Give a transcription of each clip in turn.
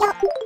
よっ。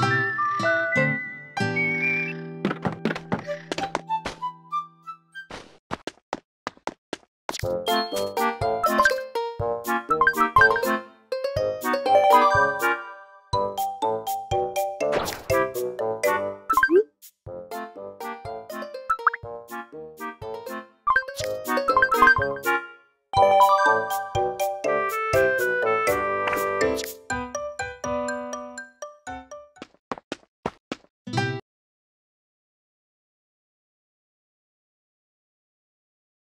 Thank you.